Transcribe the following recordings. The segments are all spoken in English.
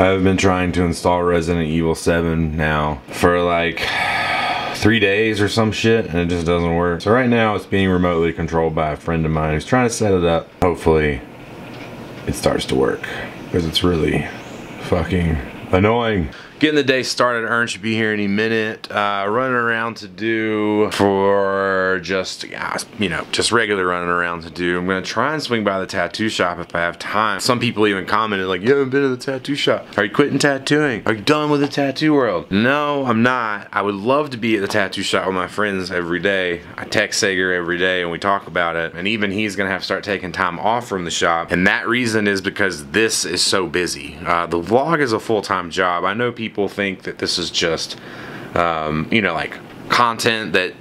I've been trying to install Resident Evil 7 now for like three days or some shit and it just doesn't work. So right now it's being remotely controlled by a friend of mine who's trying to set it up. Hopefully it starts to work because it's really fucking annoying. Getting the day started, Ern should be here any minute. Uh, running around to do for just, you know, just regular running around to do. I'm gonna try and swing by the tattoo shop if I have time. Some people even commented like, you haven't been to the tattoo shop. Are you quitting tattooing? Are you done with the tattoo world? No, I'm not. I would love to be at the tattoo shop with my friends every day. I text Sager every day and we talk about it. And even he's gonna have to start taking time off from the shop. And that reason is because this is so busy. Uh, the vlog is a full-time job. I know people people think that this is just, um, you know, like content that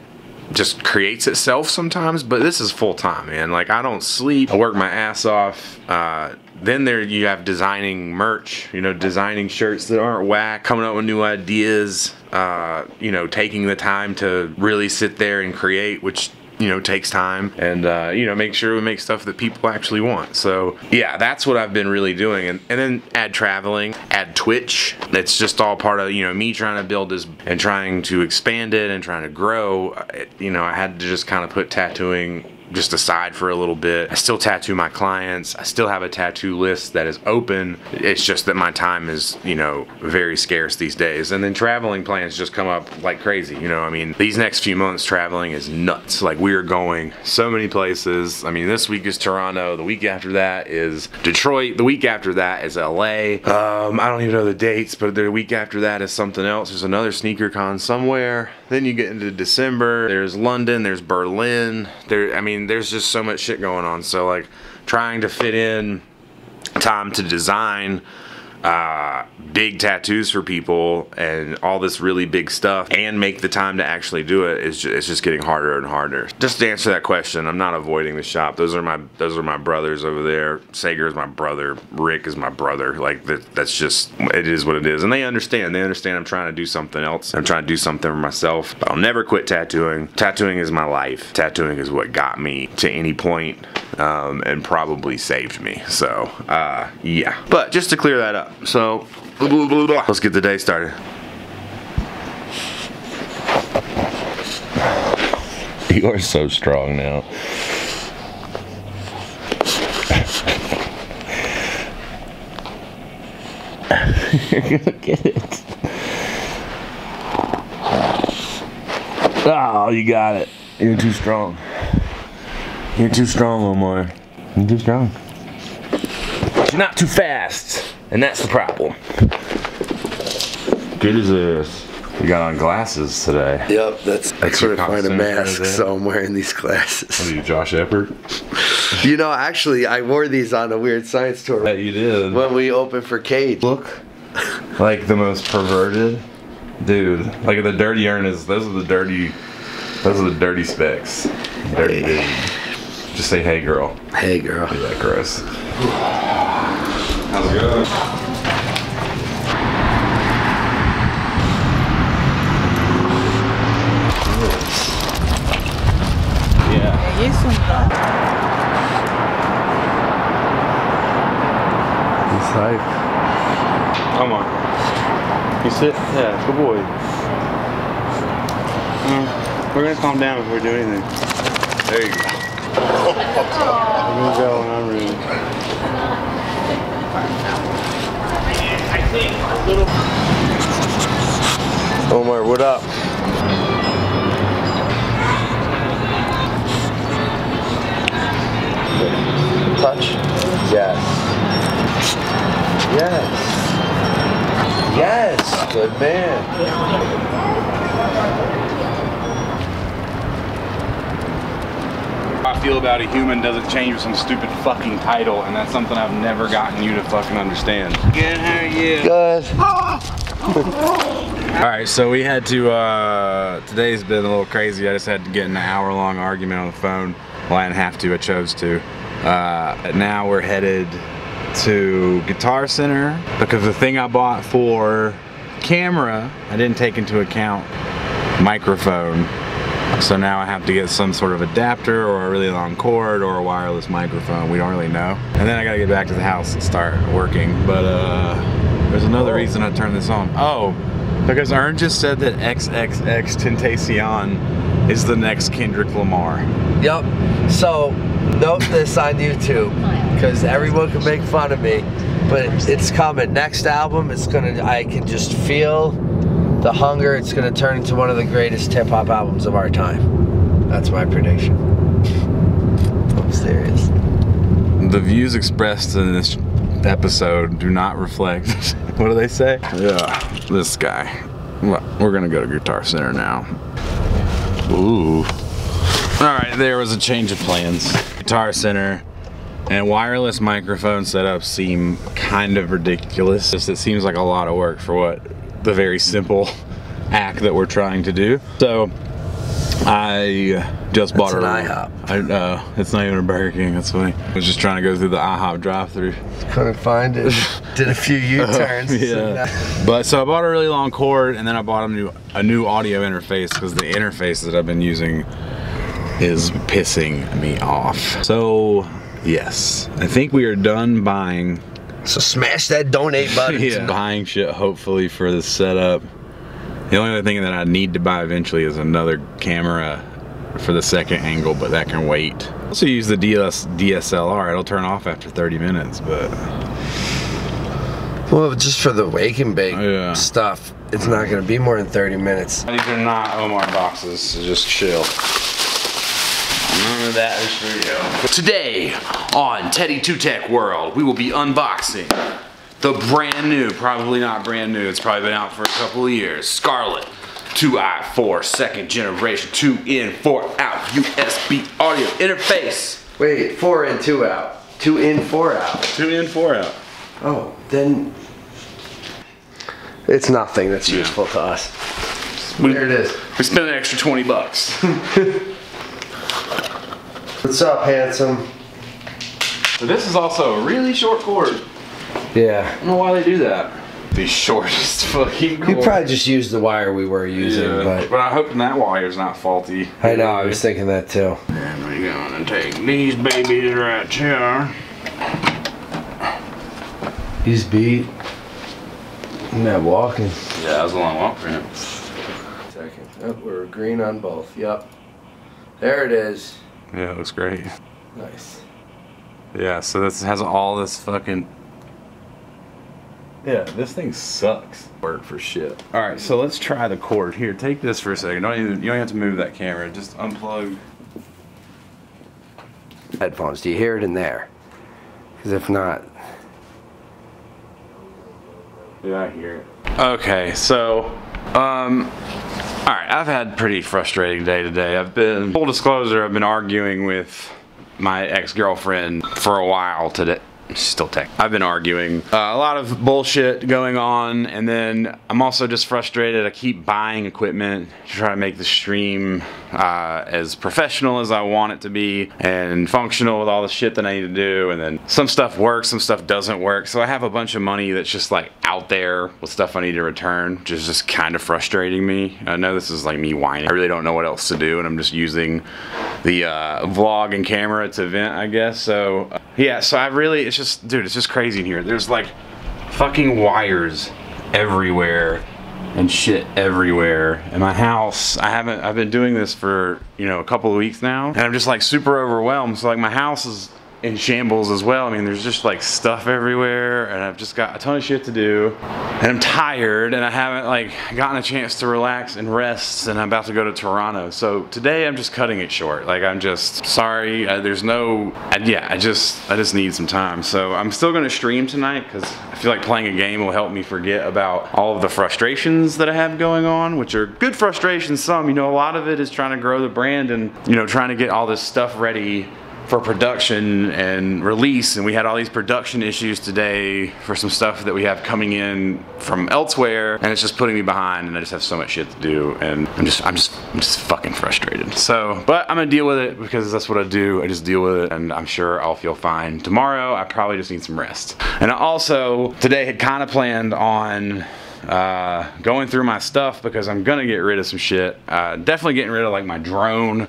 just creates itself sometimes, but this is full time, man. Like I don't sleep. I work my ass off. Uh, then there you have designing merch, you know, designing shirts that aren't whack, coming up with new ideas, uh, you know, taking the time to really sit there and create, which you know takes time and uh, you know make sure we make stuff that people actually want. So yeah that's what I've been really doing. And, and then add traveling add Twitch. It's just all part of you know me trying to build this and trying to expand it and trying to grow. You know I had to just kind of put tattooing just aside for a little bit. I still tattoo my clients. I still have a tattoo list that is open. It's just that my time is, you know, very scarce these days. And then traveling plans just come up like crazy. You know, I mean, these next few months traveling is nuts. Like we are going so many places. I mean, this week is Toronto. The week after that is Detroit. The week after that is LA. Um, I don't even know the dates, but the week after that is something else. There's another sneaker con somewhere. Then you get into December. There's London. There's Berlin. There, I mean, mean, there's just so much shit going on. So like trying to fit in time to design uh, big tattoos for people and all this really big stuff and make the time to actually do it is just, it's just getting harder and harder. Just to answer that question, I'm not avoiding the shop. Those are my those are my brothers over there. Sager is my brother. Rick is my brother. Like that, that's just it is what it is, and they understand. They understand I'm trying to do something else. I'm trying to do something for myself. But I'll never quit tattooing. Tattooing is my life. Tattooing is what got me to any point um, and probably saved me. So uh, yeah. But just to clear that up. So, let's get the day started. You are so strong now. You're gonna get it. Oh, you got it. You're too strong. You're too strong, Omar. You're too strong. You're not too fast. And that's the problem. Good as this. You got on glasses today. Yep, that's, that's I couldn't find a mask, so I'm wearing these glasses. What are you, Josh Eppert? you know, actually, I wore these on a weird science tour. That you did. When we opened for Cage. Look like the most perverted dude. Like the dirty earnest. Those are the dirty. Those are the dirty specs. Dirty hey. dude. Just say, hey, girl. Hey, girl. Be that gross. How's it going? Yeah. É isso? He's hype. Come on. You sit? Yeah, good boy. Uh, we're gonna calm down before we do anything. There you go. We're gonna go when I'm ready. Omar, what up? Touch? Yes. Yes. Yes. Good man. I feel about a human doesn't change with some stupid fucking title, and that's something I've never gotten you to fucking understand. Good, how are you? Good. Alright, so we had to, uh, today's been a little crazy. I just had to get an hour long argument on the phone. Well, I didn't have to, I chose to. Uh, now we're headed to Guitar Center because the thing I bought for camera, I didn't take into account microphone so now I have to get some sort of adapter or a really long cord or a wireless microphone. We don't really know. And then I gotta get back to the house and start working. But uh, There's another reason I turned this on. Oh, because Ern just said that XXX Tentacion is the next Kendrick Lamar. Yep. So, note this on YouTube because everyone can make fun of me, but it's coming. Next album, it's gonna. I can just feel the hunger. It's gonna turn into one of the greatest hip hop albums of our time. That's my prediction. I'm serious. The views expressed in this episode do not reflect. what do they say? Yeah, this guy. Well, We're gonna go to Guitar Center now. Ooh. All right, there was a change of plans. Guitar Center and wireless microphone setups seem kind of ridiculous. Just it seems like a lot of work for what the very simple act that we're trying to do. So I just bought an a IHOP. I, uh, it's not even a Burger King. That's funny. I was just trying to go through the IHOP drive-through. Couldn't find it. Did a few U-turns. yeah. But so I bought a really long cord, and then I bought a new a new audio interface because the interface that I've been using is pissing me off. So yes, I think we are done buying So smash that donate button. yeah, buying shit. Hopefully for the setup. The only other thing that I need to buy eventually is another camera for the second angle, but that can wait. Also use the DS, DSLR. It'll turn off after 30 minutes, but Well, just for the wake and bake oh, Yeah. stuff, it's not gonna be more than 30 minutes. These are not Omar boxes, so just chill. Of that is for you. Today on Teddy Two Tech World, we will be unboxing the brand new, probably not brand new, it's probably been out for a couple of years, Scarlett 2i4 second generation 2 in 4 out USB audio interface. Wait, four in, two out. Two in, four out. Two in, four out. Oh, then it's nothing that's useful to us. There it is. We spent an extra 20 bucks. What's up, handsome? So this is also a really short cord. Yeah. I don't know why they do that. The shortest fucking cord. You probably just used the wire we were using, yeah. but but I hope that wire's not faulty. I know, I was thinking that too. And we're gonna take these babies right here. He's beat. I'm not walking. Yeah, that was a long walk for him. Second. Oh, we're green on both. Yep. There it is. Yeah, it looks great. Nice. Yeah, so this has all this fucking. Yeah, this thing sucks. Work for shit. All right, so let's try the cord. Here, take this for a second. Don't even, you don't have to move that camera. Just unplug. Headphones. Do you hear it in there? Because if not, Yeah, I hear it. Okay, so, um, all right, I've had a pretty frustrating day today. I've been, full disclosure, I've been arguing with my ex-girlfriend for a while today. Still tech. I've been arguing. Uh, a lot of bullshit going on, and then I'm also just frustrated. I keep buying equipment to try to make the stream uh, as professional as I want it to be and functional with all the shit that I need to do. And then some stuff works, some stuff doesn't work. So I have a bunch of money that's just like out there with stuff I need to return, which is just kind of frustrating me. I know this is like me whining. I really don't know what else to do, and I'm just using the uh, vlog and camera to vent, I guess. So uh, yeah, so I really, it's just, dude, it's just crazy in here. There's like fucking wires everywhere and shit everywhere in my house. I haven't I've been doing this for, you know, a couple of weeks now and I'm just like super overwhelmed. So like my house is in shambles as well. I mean, there's just like stuff everywhere and I've just got a ton of shit to do and I'm tired and I haven't like gotten a chance to relax and rest and I'm about to go to Toronto. So today I'm just cutting it short. Like I'm just sorry. Uh, there's no, yeah, I just, I just need some time. So I'm still going to stream tonight because I feel like playing a game will help me forget about all of the frustrations that I have going on, which are good frustrations. Some, you know, a lot of it is trying to grow the brand and, you know, trying to get all this stuff ready for production and release and we had all these production issues today for some stuff that we have coming in from elsewhere and it's just putting me behind and I just have so much shit to do and I'm just I'm just I'm just fucking frustrated. So, but I'm gonna deal with it because that's what I do. I just deal with it and I'm sure I'll feel fine. Tomorrow I probably just need some rest. And I also today had kind of planned on uh, going through my stuff because I'm gonna get rid of some shit. Uh, definitely getting rid of like my drone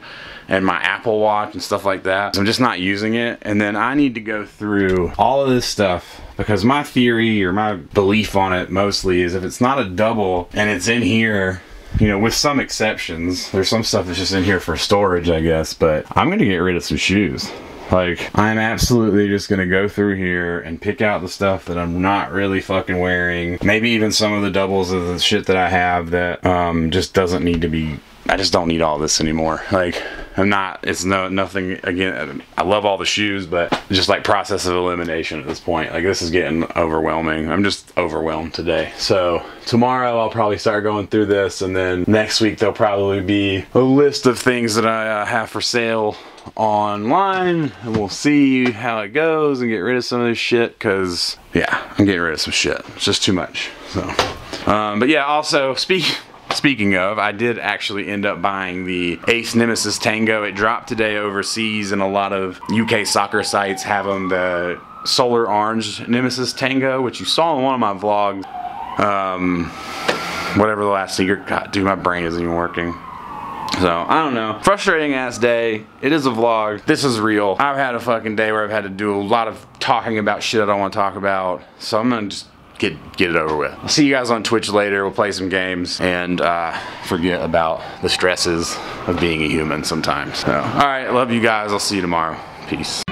and my Apple Watch and stuff like that. So I'm just not using it. And then I need to go through all of this stuff because my theory or my belief on it mostly is if it's not a double and it's in here you know, with some exceptions, there's some stuff that's just in here for storage, I guess, but I'm gonna get rid of some shoes. Like, I'm absolutely just gonna go through here and pick out the stuff that I'm not really fucking wearing. Maybe even some of the doubles of the shit that I have that um, just doesn't need to be. I just don't need all this anymore. Like, I'm not. It's no nothing. Again, I love all the shoes, but just like process of elimination at this point. Like, this is getting overwhelming. I'm just overwhelmed today. So tomorrow I'll probably start going through this, and then next week there'll probably be a list of things that I uh, have for sale online and we'll see how it goes and get rid of some of this shit because yeah i'm getting rid of some shit it's just too much so um, but yeah also speak Speaking of, I did actually end up buying the Ace Nemeziz Tango. It dropped today overseas, and a lot of UK soccer sites have them the Solar Orange Nemeziz Tango, which you saw in one of my vlogs. Um, whatever the last secret. God, dude, my brain isn't even working. So, I don't know. Frustrating ass day. It is a vlog. This is real. I've had a fucking day where I've had to do a lot of talking about shit I don't want to talk about. So I'm gonna just get get it over with. I'll see you guys on Twitch later. We'll play some games and uh, forget about the stresses of being a human sometimes. So, alright, love you guys. I'll see you tomorrow. Peace.